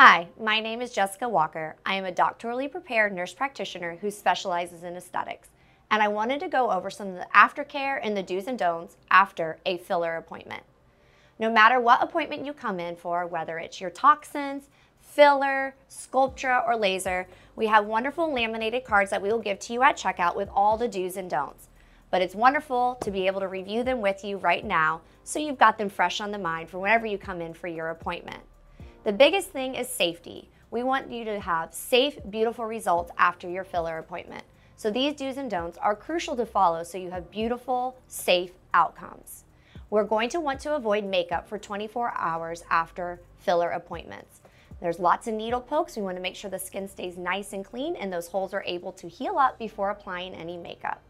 Hi, my name is Jessica Walker. I am a doctorally prepared nurse practitioner who specializes in aesthetics, and I wanted to go over some of the aftercare and the do's and don'ts after a filler appointment. No matter what appointment you come in for, whether it's your toxins, filler, Sculptra, or laser, we have wonderful laminated cards that we will give to you at checkout with all the do's and don'ts. But it's wonderful to be able to review them with you right now so you've got them fresh on the mind for whenever you come in for your appointment. The biggest thing is safety. We want you to have safe, beautiful results after your filler appointment. So these do's and don'ts are crucial to follow so you have beautiful, safe outcomes. We're going to want to avoid makeup for 24 hours after filler appointments. There's lots of needle pokes. We want to make sure the skin stays nice and clean and those holes are able to heal up before applying any makeup.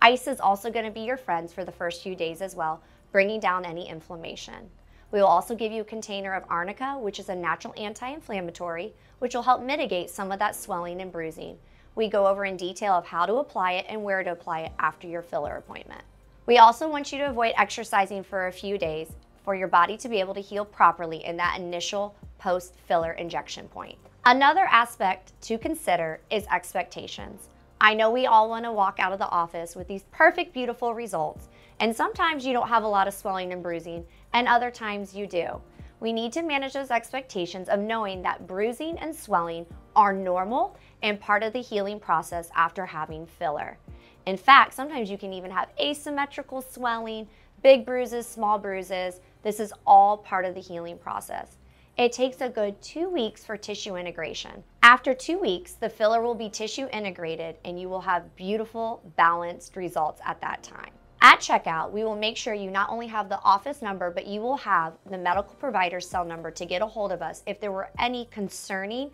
Ice is also going to be your friends for the first few days as well, bringing down any inflammation. We will also give you a container of arnica, which is a natural anti-inflammatory, which will help mitigate some of that swelling and bruising. We go over in detail of how to apply it and where to apply it after your filler appointment. We also want you to avoid exercising for a few days for your body to be able to heal properly in that initial post-filler injection point. Another aspect to consider is expectations. I know we all want to walk out of the office with these perfect, beautiful results, and sometimes you don't have a lot of swelling and bruising, and other times you do. We need to manage those expectations of knowing that bruising and swelling are normal and part of the healing process after having filler. In fact, sometimes you can even have asymmetrical swelling, big bruises, small bruises. This is all part of the healing process. It takes a good two weeks for tissue integration. After two weeks, the filler will be tissue integrated and you will have beautiful, balanced results at that time. At checkout, we will make sure you not only have the office number, but you will have the medical provider's cell number to get a hold of us if there were any concerning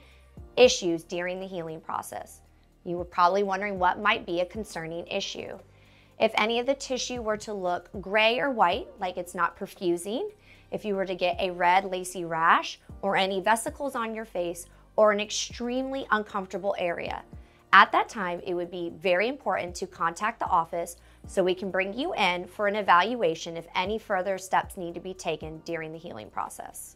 issues during the healing process. You were probably wondering what might be a concerning issue. If any of the tissue were to look gray or white, like it's not perfusing, if you were to get a red lacy rash or any vesicles on your face or an extremely uncomfortable area, at that time, it would be very important to contact the office so we can bring you in for an evaluation if any further steps need to be taken during the healing process.